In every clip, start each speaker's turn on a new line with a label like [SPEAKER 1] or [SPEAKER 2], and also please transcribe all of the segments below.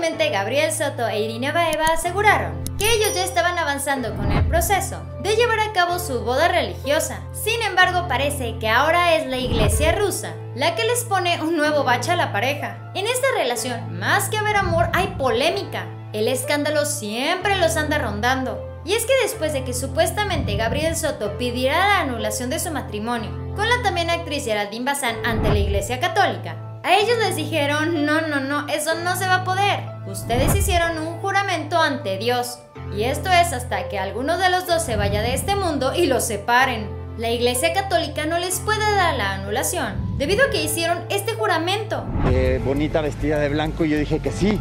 [SPEAKER 1] Gabriel Soto e Irina Baeva aseguraron que ellos ya estaban avanzando con el proceso de llevar a cabo su boda religiosa. Sin embargo, parece que ahora es la iglesia rusa la que les pone un nuevo bache a la pareja. En esta relación, más que haber amor, hay polémica. El escándalo siempre los anda rondando. Y es que después de que supuestamente Gabriel Soto pidiera la anulación de su matrimonio con la también actriz Geraldine Bazán ante la Iglesia Católica, a ellos les dijeron, no, no, no, eso no se va a poder. Ustedes hicieron un juramento ante Dios. Y esto es hasta que alguno de los dos se vaya de este mundo y los separen. La Iglesia Católica no les puede dar la anulación, debido a que hicieron este juramento.
[SPEAKER 2] Eh, bonita vestida de blanco y yo dije que sí,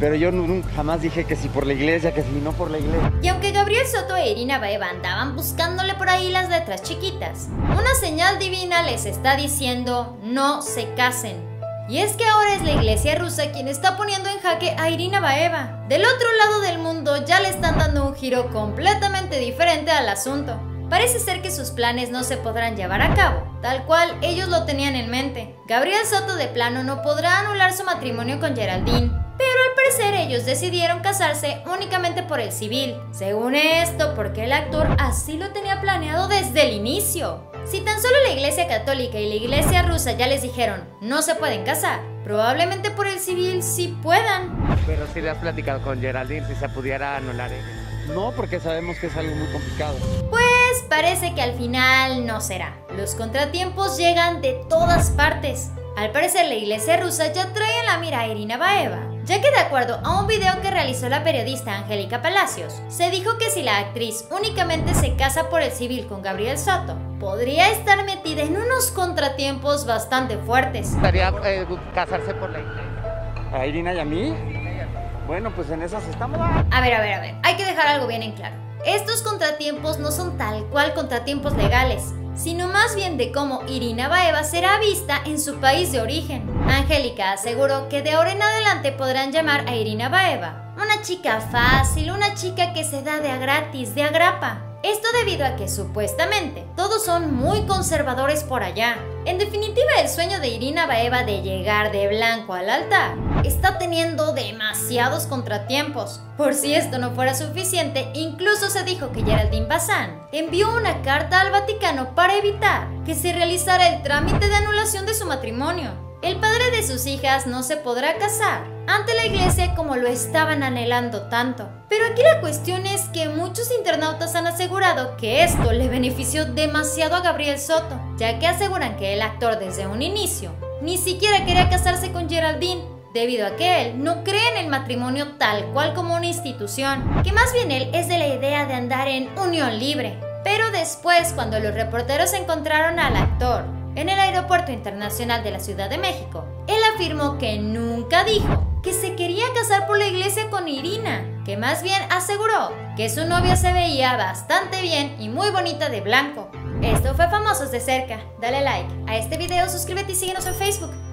[SPEAKER 2] pero yo nunca jamás dije que sí por la iglesia, que sí no por la iglesia.
[SPEAKER 1] Y aunque Gabriel Soto e Irina Baeva andaban buscándole por ahí las letras chiquitas, una señal divina les está diciendo no se casen. Y es que ahora es la iglesia rusa quien está poniendo en jaque a Irina Baeva. Del otro lado del mundo ya le están dando un giro completamente diferente al asunto. Parece ser que sus planes no se podrán llevar a cabo, tal cual ellos lo tenían en mente. Gabriel Soto de plano no podrá anular su matrimonio con Geraldine, pero al parecer ellos decidieron casarse únicamente por el civil. Según esto, porque el actor así lo tenía planeado desde el inicio. Si tan solo la Iglesia Católica y la Iglesia rusa ya les dijeron no se pueden casar, probablemente por el civil sí puedan.
[SPEAKER 3] Pero si le has platicado con Geraldine si se pudiera anular
[SPEAKER 2] No, porque sabemos que es algo muy complicado.
[SPEAKER 1] Pues parece que al final no será. Los contratiempos llegan de todas partes. Al parecer la iglesia rusa ya trae en la mira a Irina Baeva, ya que de acuerdo a un video que realizó la periodista Angélica Palacios, se dijo que si la actriz únicamente se casa por el civil con Gabriel Soto, podría estar metida en unos contratiempos bastante fuertes.
[SPEAKER 3] ¿Estaría eh, casarse por la iglesia?
[SPEAKER 2] ¿A Irina y a mí? Bueno, pues en esas estamos.
[SPEAKER 1] A ver, a ver, a ver, hay que dejar algo bien en claro. Estos contratiempos no son tal cual contratiempos legales, sino más bien de cómo Irina Baeva será vista en su país de origen. Angélica aseguró que de ahora en adelante podrán llamar a Irina Baeva una chica fácil, una chica que se da de a gratis, de agrapa. Esto debido a que supuestamente todos son muy conservadores por allá. En definitiva, el sueño de Irina Baeva de llegar de blanco al altar está teniendo demasiados contratiempos. Por si esto no fuera suficiente, incluso se dijo que Geraldine Bazán envió una carta al Vaticano para evitar que se realizara el trámite de anulación de su matrimonio. El padre de sus hijas no se podrá casar ante la iglesia como lo estaban anhelando tanto. Pero aquí la cuestión es que muchos internautas han asegurado que esto le benefició demasiado a Gabriel Soto, ya que aseguran que el actor desde un inicio ni siquiera quería casarse con Geraldine, debido a que él no cree en el matrimonio tal cual como una institución, que más bien él es de la idea de andar en unión libre. Pero después, cuando los reporteros encontraron al actor en el Aeropuerto Internacional de la Ciudad de México, él afirmó que nunca dijo que se quería casar por la iglesia con Irina, que más bien aseguró que su novia se veía bastante bien y muy bonita de blanco. Esto fue Famosos de Cerca. Dale like a este video, suscríbete y síguenos en Facebook.